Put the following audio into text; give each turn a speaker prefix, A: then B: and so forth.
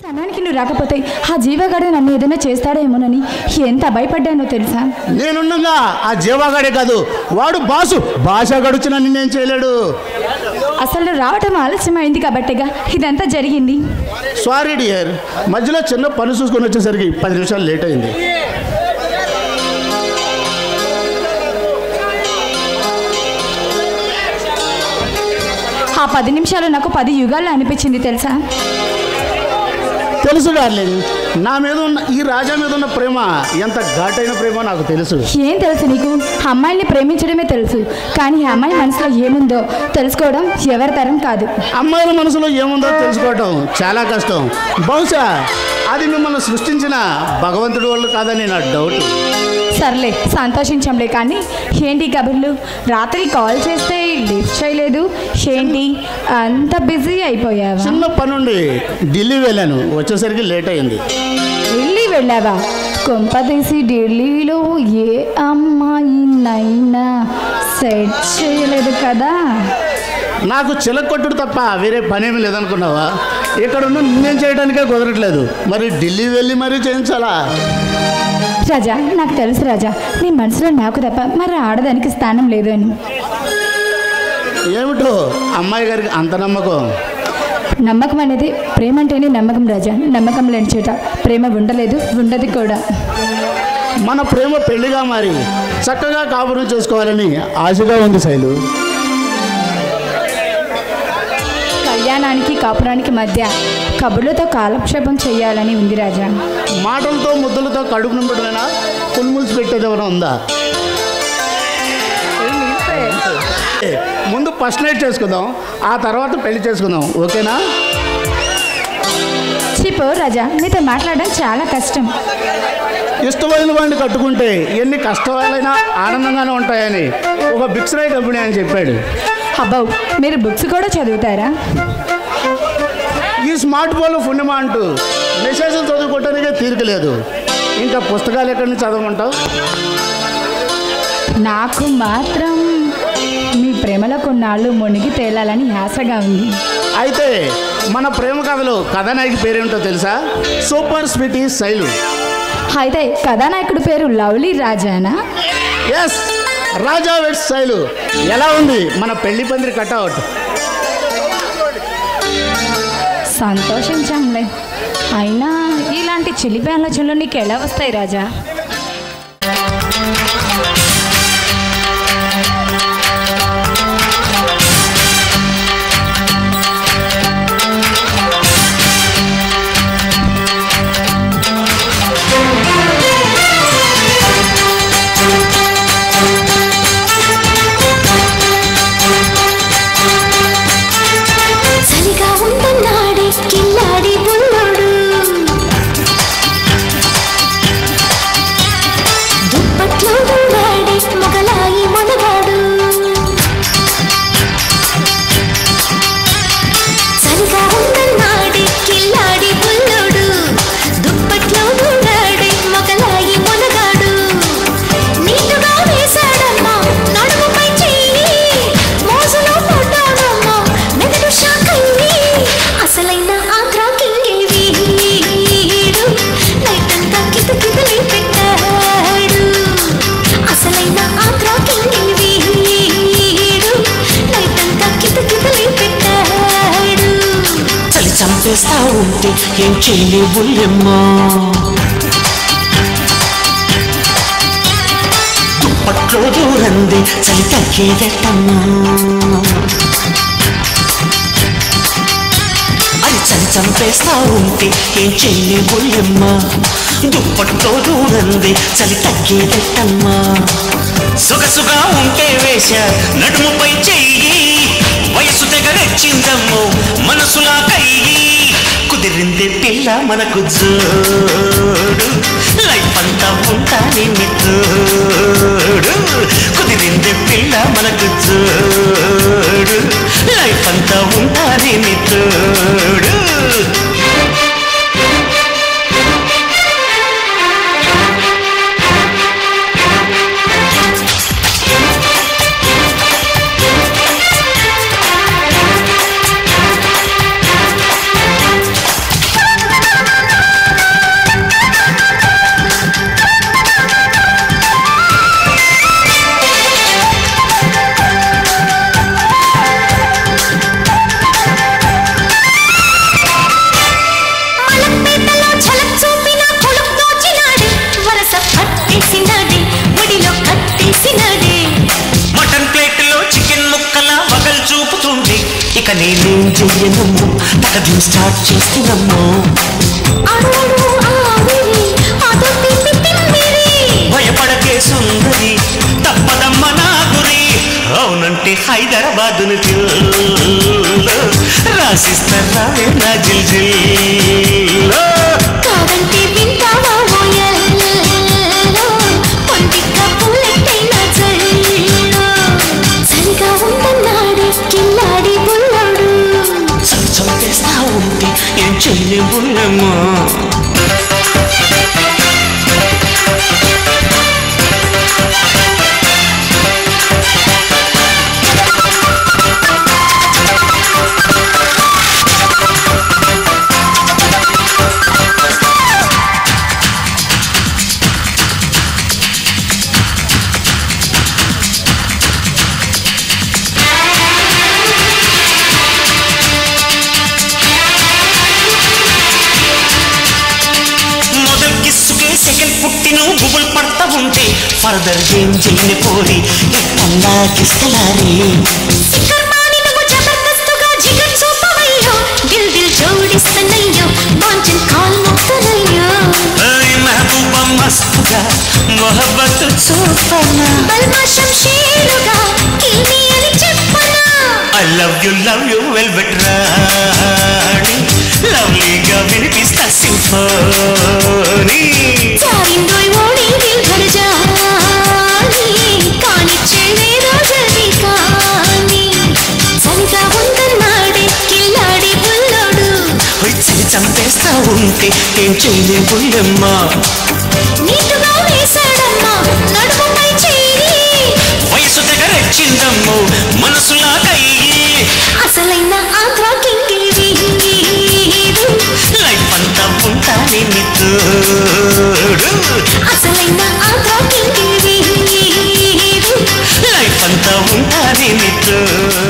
A: సమయానికి నువ్వు రాకపోతే ఆ జీవగాడు నన్ను ఏదైనా చేస్తాడేమోనని ఎంత భయపడ్డానో తెలుసా?
B: నేనుండగా ఆ జీవాగాడే కాదు వాడు బాసు. భాష గడుచున నిన్నేం చేయలేడు.
A: అసలు రావటం ఆలస్యమైంది కాబట్టేగా ఇదంతా జరిగింది.
B: సారీ డియర్ మధ్యలో చిన్న పని చూసుకొని వచ్చేసరికి పది నిమిషాలు లేట్ అయింది.
A: ఆ పది నిమిషాలు నాకు పది యుగాలు అనిపించింది తెలుసా?
B: తెలుసు డార్లింగ్. నా మీద ఉన్న ఈ రాజా మీద ఉన్న ప్రేమ ఎంత ఘాటైన ప్రేమ నాకు తెలుసు.
A: ఏం తెలుసు నీకు? అమ్మాయిని ప్రేమించడమే తెలుసు. కానీ అమ్మాయి మనసులో ఏముందో తెలుసుకోవడం ఎవరి తరం కాదు.
B: అమ్మాయిల మనసులో ఏముందో తెలుసుకోవటం చాలా కష్టం. బహుశా అది మిమ్మల్ని సృష్టించిన భగవంతుడి వల్ల కాదని నా డౌట్
A: సర్లే సంతోషించంలే కానీ ఏంటి కబుర్లు? రాత్రి కాల్ చేస్తే లిఫ్ట్ చేయలేదు. ఏంటి? అంత బిజీ అయిపోయావా?
B: చిన్న పనుండి ఢిల్లీ వెళ్ళాను. వచ్చేసరికి లేట్ అయింది.
A: ఢిల్లీ వెళ్ళావా? కొంపదీసి ఢిల్లీలో ఏ అమ్మాయినైనా సెట్ చేయలేదు కదా.
B: నాకు చిలకొట్టుడు తప్ప వేరే పనేమి లేదనుకున్నావా? ఇక్కడ ఉన్న నేను చేయడానికే కుదరట్లేదు. మరి ఢిల్లీ వెళ్ళి మరీ చేయించాలా?
A: రాజా నాకు తెలుసు రాజా. నీ మనసులో నాకు తప్ప మరి ఆడదానికి స్థానం లేదు అని.
B: ఏమిటో? అమ్మాయి గారికి అంత నమ్మకం.
A: నమ్మకం అనేది ప్రేమ అంటేనే నమ్మకం రాజా. నమ్మకం లేని చోట ప్రేమ ఉండలేదు ఉండదు కూడా.
B: మన ప్రేమ పెళ్ళిగా మారి చక్కగా కాపురం చేసుకోవాలని ఆశగా ఉంది శైలు.
A: కళ్యాణానికి కాపురానికి మధ్య కబుర్లతో కాలక్షేపం చేయాలని ఉంది రాజా.
B: మాటలతో ముద్దులతో కడుపు నింపడమైనా పుల్ముల్స్ పెట్టేది ఎవరైనా ఉందా? ముందు ఫస్ట్ నైట్ చేసుకుందాం ఆ తర్వాత పెళ్ళి చేసుకుందాం ఓకేనా?
A: చిపో రాజా నీతో మాట్లాడడం చాలా కష్టం.
B: ఇష్టమైన వాడిని కట్టుకుంటే ఎన్ని కష్టాలైనా ఆనందంగానే ఉంటాయని ఒక బిక్స్రాయ్ కంపెనీ అని చెప్పాడు.
A: అబ్బౌ మీరు బుక్స్ కూడా చదువుతారా?
B: ఈ స్మార్ట్ ఫోన్లో పుణ్యమా అంటూ మెసేజ్లు చదువుకోవటానికే తీరిక లేదు. ఇంకా పుస్తకాలు ఎక్కడి నుంచి చదవమంటావు?
A: నాకు మాత్రం మీ ప్రేమలో కొన్నాళ్ళు మునిగి తేలాలని ఆశగా ఉంది.
B: అయితే మన ప్రేమ కథలో కథానాయకి పేరేంటో తెలుసా? Super sweetie Shailu.
A: అయితే కథానాయకుడి పేరు లవ్లీ రాజానా?
B: ఎస్ రాజా వెట్స్ స్టైలు. ఎలా ఉంది? మన పెళ్ళి పందిరి కట్అవుట్.
A: సంతోషించాంలే అయినా ఇలాంటి చిలిపి ఆలోచనలు నీకు ఎలా వస్తాయి రాజా?
C: చేస్తా ఉంటే ఏం చేయలే బుల్లెమ్మా దుప్పట్లో దూరంది చలి తగ్గేదట్టమ్మా. అది చలి చంపేస్తా ఉంటే ఏం చేయలే బుల్లెమ్మా దుప్పట్లో దూరంది చలి తగ్గేదట్టమ్మా. సుగసుగా ఉంటే వేశ నడుముపై చెయ్యి. వయసు తెగరెచ్చిందమ్మో మనసులా కయ్యి పిల్ల మనకు జోడు. లైఫ్ అంతా ఉంటానే మిత్రుడు. కుదిరింది పిల్ల మనకు జోడు. లైఫ్ అంతా ఉంటానే మిత్రుడు. నేనేం చెయ్యనమ్ము. తగది స్టార్ట్ చేస్తున్నాము. భయపడకే సుందరి తప్పదమ్మ నా గురి అవునంటే హైదరాబాదును రాసిస్తారా నా జిల్ జిల్. ఫర్దర్ ఏం చేయని పోరి ఎట్టన్నా కిస్తలారి. మస్తుగా మొహబ్బత్ చూపనా.
D: బల్మా శంషీరుగా కిల్మి అని చెప్పనా.
C: I love you love you velvet ఉంటే ఏం చేయలే పుల్లమ్మా
D: నీటుగా వేశాడమ్మా నడుముపై చేయి
C: వయసు దగ్గర రెచ్చిందమ్మో మనసులా కయ్యి
D: అసలైన ఆంధ్రా వీడు
C: లైఫ్ అంతా ఉంటానే మిత్రుడు
D: అసలైన ఆంధ్రా వీడు
C: లైఫ్ అంతా ఉంటానే మిత్రుడు